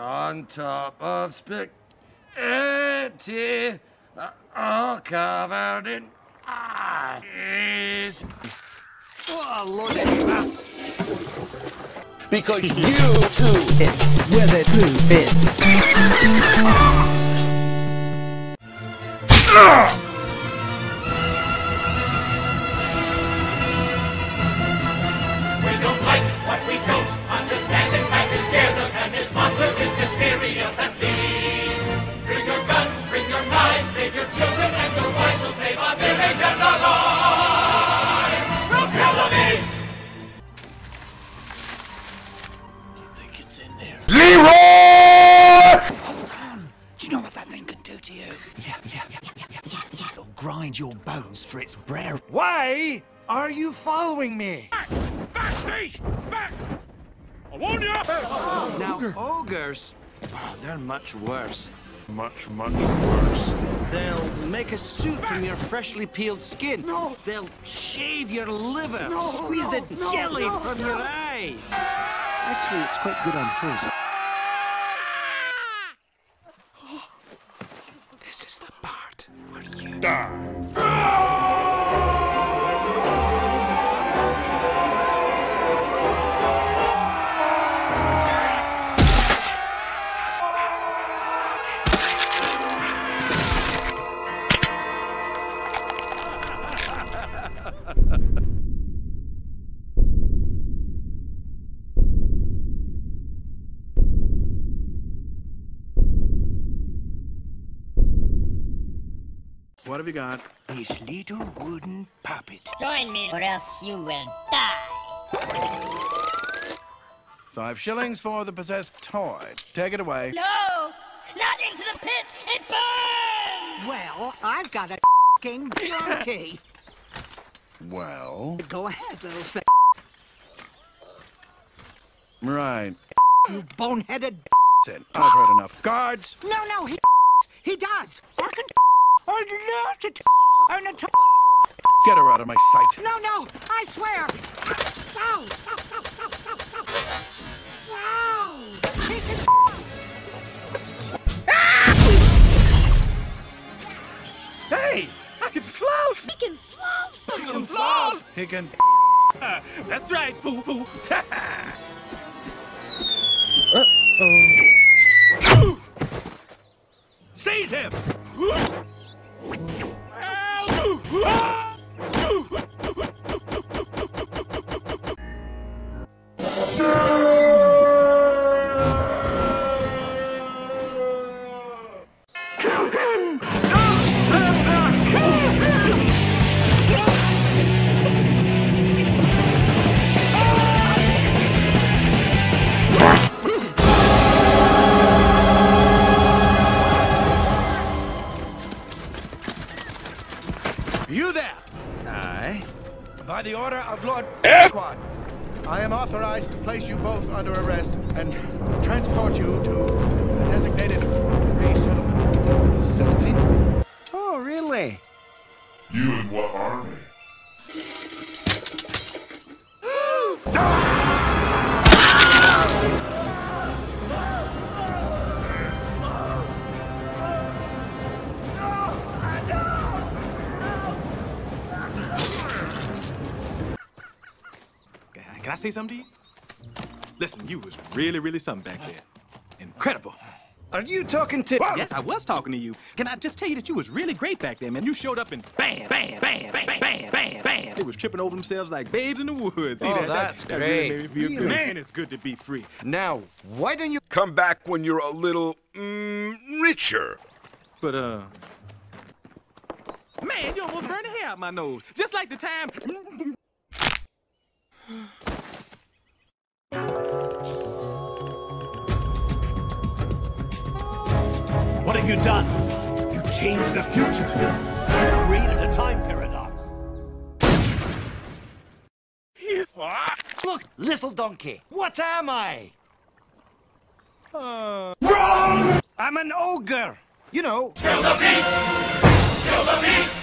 on top of spaghetti, uh, all covered in eyes. Oh, load it. Because you too It's where the poo fits. Your bones for its brer. Why are you following me? Back, Back, beast! Back! I warn you! Now, ogres, oh, they're much worse. Much, much worse. They'll make a suit from your freshly peeled skin. No. They'll shave your liver, squeeze the jelly from your eyes. Actually, it's quite good on toast. This is the part where you. Ah! What have you got? This little wooden puppet. Join me, or else you will die. Five shillings for the possessed toy. Take it away. No! Not into the pit! It burns! Well, I've got a king donkey. Well, Go ahead, little f right. you boneheaded. That's it. I've heard enough. Guards! No, no, he he does. I can. I love to. I'm a. Get her out of my sight. No, no, I swear. Ow! Ow! Ow! Ow! Ow! Ow! He can. Hey! I can fluff! We can fluff! We can fluff! He can. That's right, foo You there! Aye. By the order of Lord eh? Farquaad, I am authorized to place you both under arrest and transport you to a designated resettlement facility. Oh, really? You in what army? Can say something to you? Listen, you was really, really something back there. Incredible. Are you talking to? Yes, I was talking to you. Can I just tell you that you was really great back there, man? You showed up and bam, bam, bam, bam, bam, bam, bam. They was tripping over themselves like babes in the woods. See Oh, that? that's that, that really great. made me feel good. Really? Man, it's good to be free. Now, why don't you? Come back when you're a little mm, richer. But uh, man, you almost burned the hair out my nose, just like the time. What have you done? You changed the future. You created a time paradox. Yes. Look, little donkey. What am I? Uh, I'm an ogre. You know. Kill the beast! Kill the beast!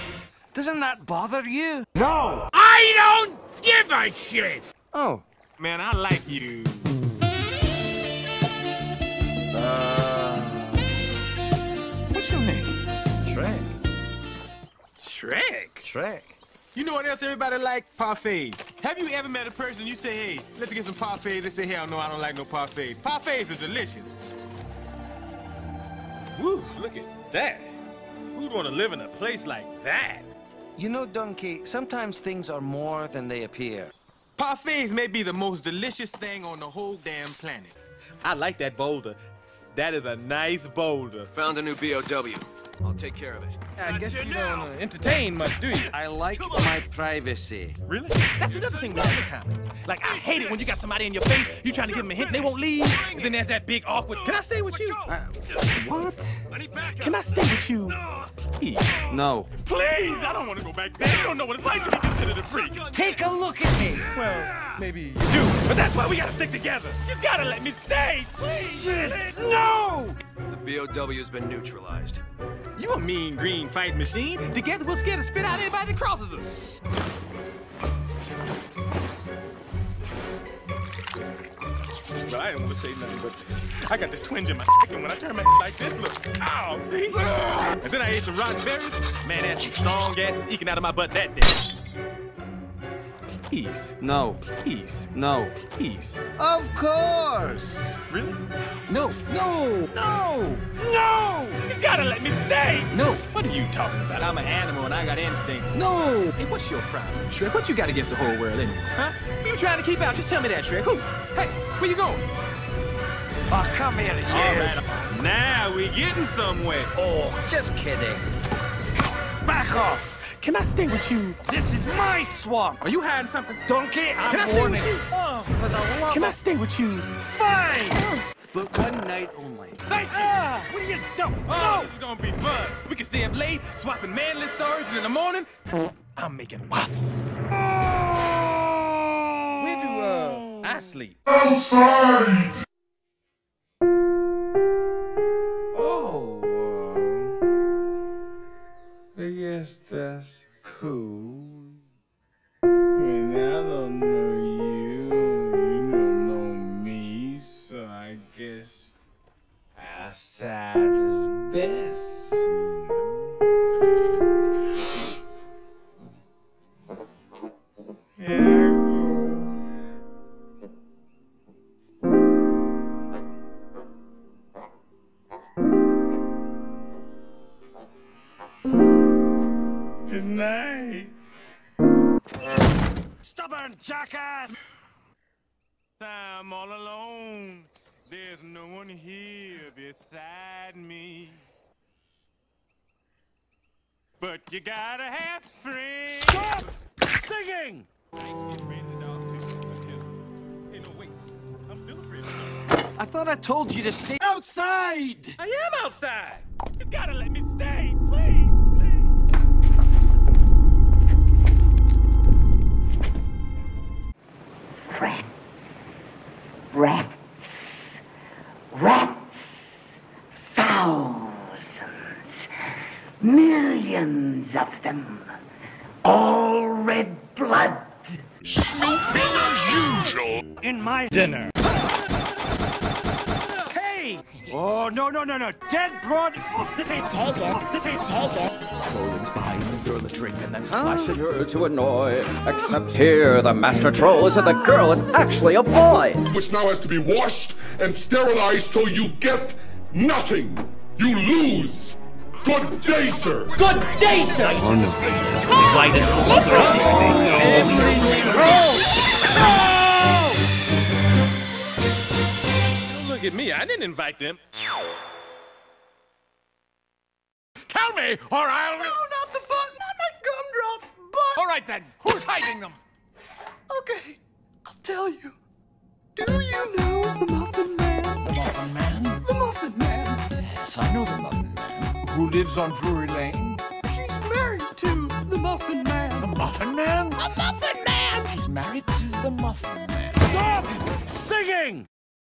Doesn't that bother you? No! I don't give a shit! Oh. man, I like you. Uh, trick. You know what else everybody like? Parfaits. Have you ever met a person you say, hey, let's get some parfaits? They say, hell no, I don't like no parfaits. Parfaits are delicious. Woo, look at that. Who'd want to live in a place like that? You know, Donkey, sometimes things are more than they appear. Parfaits may be the most delicious thing on the whole damn planet. I like that boulder. That is a nice boulder. Found a new BOW. I'll take care of it. I guess you don't uh, entertain much, do you? I like my privacy. Really? That's another thing with other comics. Like, I hate it when you got somebody in your face, you trying to give them a hint, they won't leave. And then there's that big awkward, can I stay with you? Uh, what? Can I stay with you? Please. No. Please! I don't want to go back there. You don't know what it's like to be considered a freak. Take a look at me. Well, maybe you do. But that's why we gotta stick together. You gotta let me stay. Please. No! The BOW has been neutralized. You a mean green fighting machine. Together we'll scare the spit out anybody that crosses us. Well, I didn't want to say nothing, but I got this twinge in my and when I turn my like this, look, ow, see? And then I ate some rotten berries. Man, that's some strong gases eking out of my butt that day. Please, No. please, No. please. Of course. Really? No. No. No. No! You gotta let me stay! No. What are you talking about? I'm an animal and I got instincts. No. Hey, what's your problem, Shrek? What you got against the whole world anyway? Huh? Who you trying to keep out? Just tell me that, Shrek. Who? Hey, where you going? Oh, come here, you. All right. Now we're getting somewhere. Oh, just kidding. Back off. Can I stay with you? This is my swamp. Are you hiding something? Donkey, I'm Can I stay warning. with you? Oh, for the love Can I stay with you? Fine. But one night only. Thank you. Ah, what are you... No. Oh, this is gonna be fun. We can stay up late, swapping manly stories, and in the morning, I'm making waffles. Where do uh I sleep? Oh, guess that's cool. I mean, I don't know you, you don't know me, so I guess outside Jackass. I'm all alone. There's no one here beside me. But you gotta have friends. Stop singing. I used to be afraid of the dog too. Until, hey, no, wait. I'm still afraid of the dog. I thought I told you to stay outside. I am outside. You gotta let me stay, Thousands. Millions of them. All red blood. Snooping as usual. In my Dinner. Hey! Oh, no, no, no, no. Dead broad. Take it. Take it. Trolls buying the girl a drink and then Splashing her to annoy. Except here, the master troll said the girl is actually a boy. Which now has to be washed and sterilized so you get nothing. You lose. Good day, sir. Good day, sir. Don't look at me. I didn't invite them. Tell me, or I'll. No, not the butt, not my gumdrop butt. All right then. Who's hiding them? Okay, I'll tell you. Do you know the Muffin Man? The Muffin Man? The Muffin Man. Yes, I know the Muffin Man. Who lives on Drury Lane? She's married to the Muffin Man. The Muffin Man? A muffin man. She's married to the Muffin Man. Stop singing.